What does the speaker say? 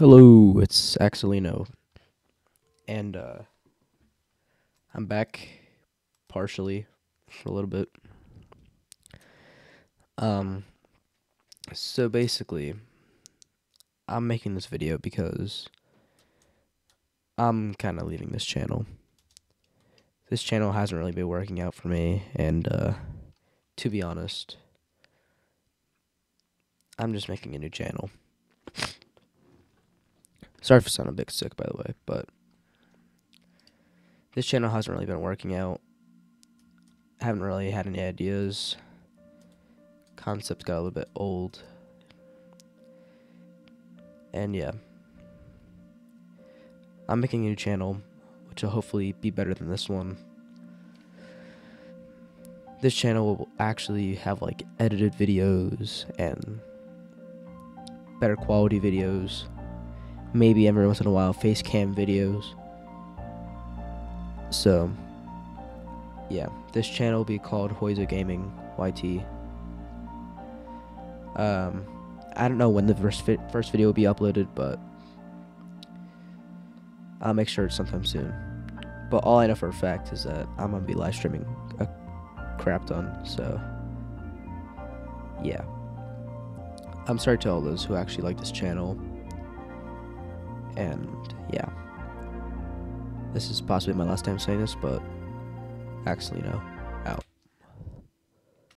Hello, it's Axoleno. And uh I'm back partially for a little bit. Um so basically I'm making this video because I'm kind of leaving this channel. This channel hasn't really been working out for me and uh to be honest I'm just making a new channel. Sorry for sounding a bit sick, by the way, but this channel hasn't really been working out. I haven't really had any ideas. Concepts got a little bit old. And yeah. I'm making a new channel, which will hopefully be better than this one. This channel will actually have like edited videos and better quality videos maybe every once in a while face cam videos. So, yeah, this channel will be called Hoizo Gaming YT. Um, I don't know when the first fi- first video will be uploaded, but I'll make sure it's sometime soon. But all I know for a fact is that I'm gonna be live streaming a crap ton. So, yeah. I'm sorry to all those who actually like this channel and yeah. This is possibly my last time saying this, but actually, no.